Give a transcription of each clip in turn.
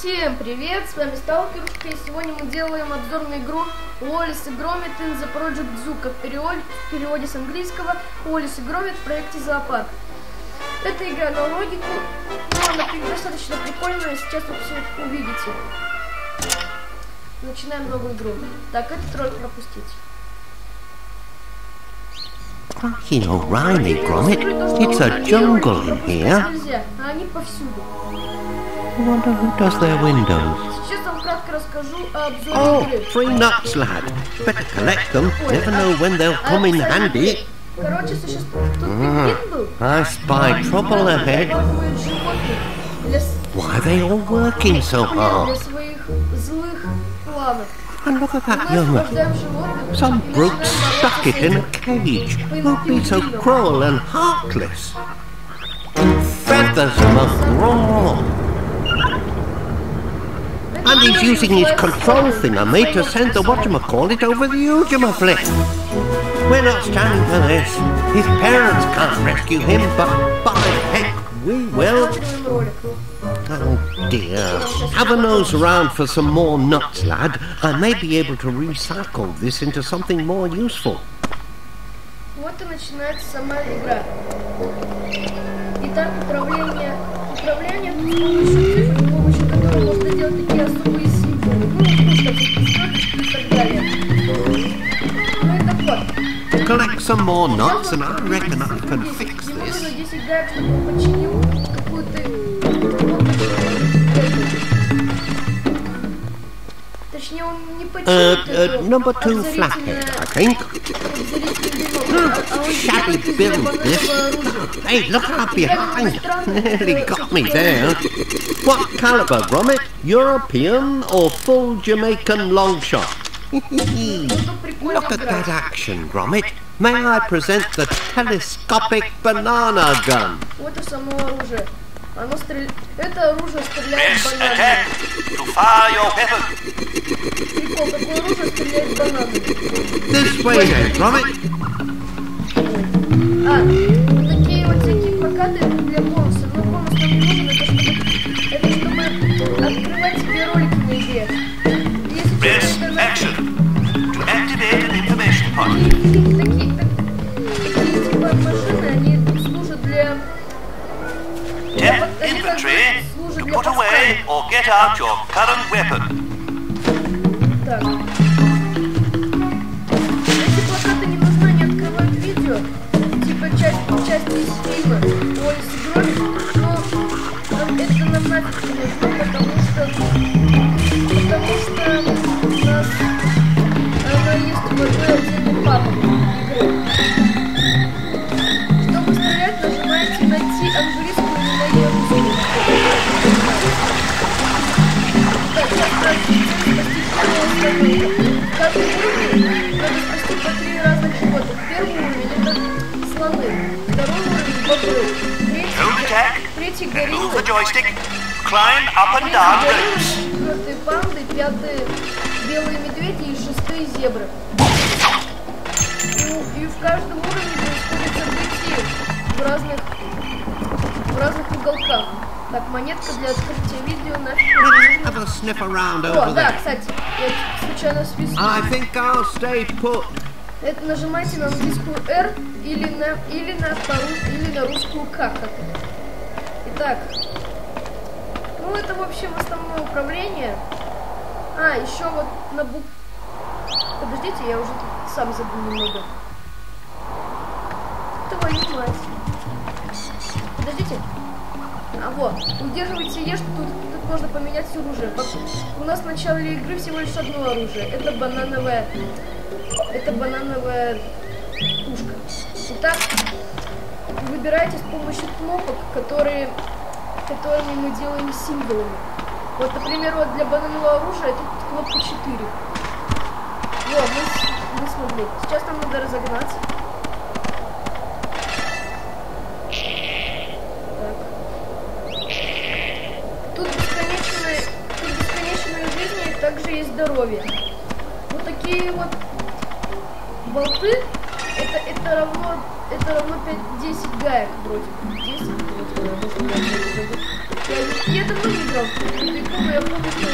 Всем привет, с вами Сталкерушка, и сегодня мы делаем обзор на игру Уоллес и Громит in the Project Zoo, в переводе, в переводе с английского Уоллес и Громит в проекте Зоопарк. Это игра на логику, но она достаточно прикольная, сейчас вы все увидите. Начинаем новую игру. Так, этот ролик пропустить. Crikey O'Reilly, Gromit. It's a jungle in here. Нельзя, а они повсюду. I wonder who does their windows. Oh, free nuts, lad. Better collect them. Never know when they'll come in handy. Mm, I spy trouble ahead. Why are they all working so hard? And look at that young Some brute stuck it in a cage. Who'd be so cruel and heartless? Feathers must roar And he's using his control thing on me to send the whatchamacallit over the Ujimaflick. We're not standing for this. His parents can't rescue him, but by heck, we will. Рассматриваем ролик. Oh dear. Have a nose around for some more nuts, lad. I may be able to recycle this into something more useful. Вот и начинается сама игра. Итак, управление. Управление тут с помощью цифр, делать такие особые символы. Ну, ну, всякие звездочки и так далее. Ну и так вот. Collect some more nuts, and I reckon I can fix Ему нужно this. 10 гаек, чтобы он починил какую-то... Точнее, он не Uh, починит uh, эту number two обзорительное- flathead, I think. shabby building. this. Hey, look out behind you. Nearly got me there. What calibre, Gromit? European or full Jamaican long shot? Look at that action, Gromit. May I present the telescopic banana gun? Press attack to fire your weapon. This way Gromit. А, вот такие вот всякие прокаты это для бонусов. Но бонус нам не нужен, это чтобы, это чтобы открывать себе ролики на игре. Если Press честно, это action to activate an information point. такие, такие, такие типа машины, они служат для... Tap они inventory служат to для put away подсказок. or get out your current weapon. Attack move the joystick. Climb up and down гориллы, routes. четвертый панды, пятый белые медведи и шестые зебры. Ну, и в каждом уровне происходят события в разных, в разных уголках. Так, монетка для открытия видео нужна. Have a sniff around О, over да, there. кстати, я случайно свистнул. I think I'll stay put. Это нажимайте на английскую R или на, или на вторую, или на русскую К. как это. Итак, ну это, в общем, основное управление. А, еще вот на бук... Подождите, я уже тут сам забыл немного. Твою мать. Подождите. А вот, удерживайте Е, что тут, тут можно поменять оружие. Пок- У нас в начале игры всего лишь одно оружие. Это банановое это банановая пушка. Итак, выбирайте с помощью кнопок, которые, которыми мы делаем символами. Вот, например, вот для бананового оружия тут кнопка 4. Вот, мы, мы смогли. Сейчас нам надо разогнаться. Так. Тут бесконечная, тут бесконечная жизнь и также есть здоровье. Вот такие вот болты, это, это равно, это равно 5-10 гаек вроде. бы. 10 вроде бы, я не забыл. Я, я давно не играл в я помню, что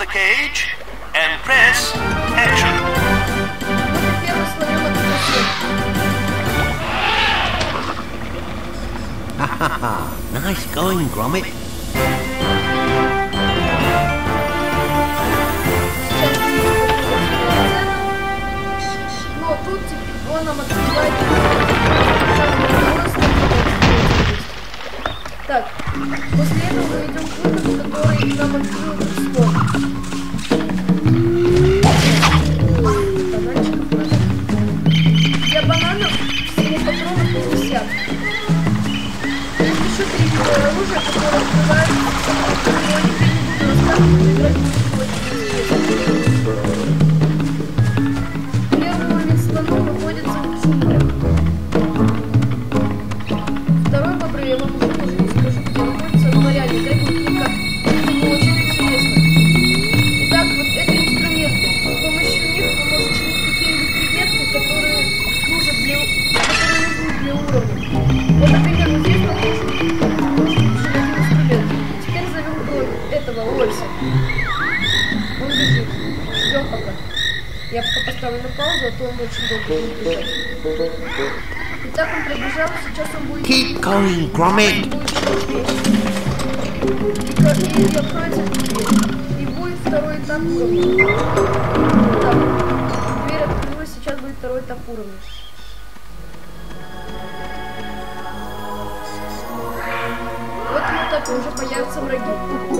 the cage and press action. Вот и первый слоем открытия. Nice going, Gromit. Но тут теперь он нам открывает Так, после этого мы идем к выходу, который нам открыл этого Ольса. Он бежит. Ждем пока. Я пока поставлю на паузу, а то он очень долго будет бежать. Итак, он пробежал, сейчас он будет... Keep going, Gromit. И, и откроется дверь. И будет второй этап уровня. Так, дверь открылась, сейчас будет второй этап уровня. В этом этапе уже появятся враги.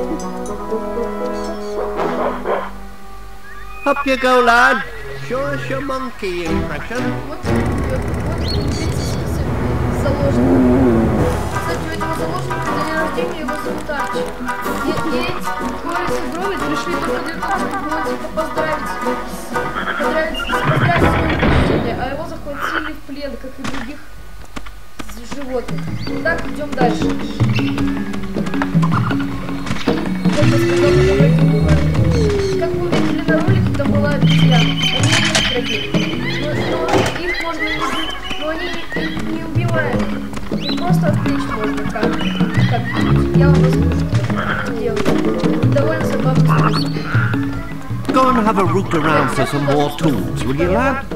Up you go, lad. Show us your monkey impression. Вот, заложника. Кстати, у его зовут Арчи. И, и Громит пришли только для того, чтобы его поздравить, с- поздравить, с- с рождения, а его захватили в плен, как и других животных. Так, идем дальше. Go and have a root around for some more tools, will you, lad?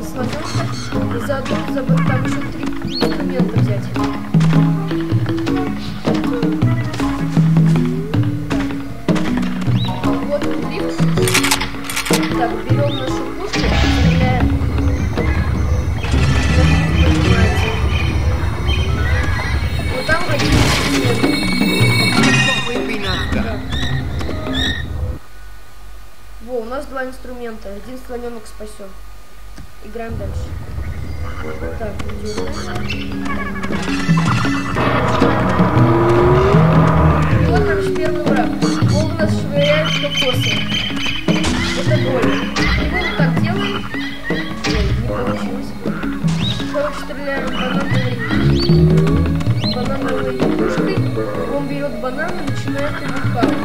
Берем нашу пушку, стреляем. Вот там after. Во, у нас два инструмента. Один слоненок спасен. Играем дальше. Так, идем. Он берет банан и начинает его хавать.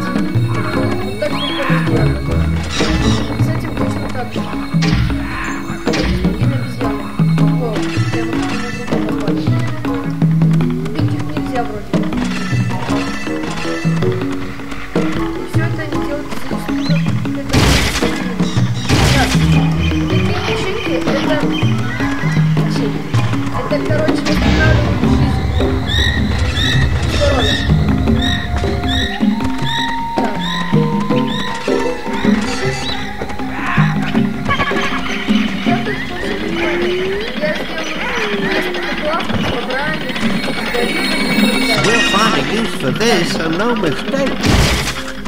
И так далее.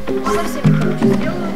We'll find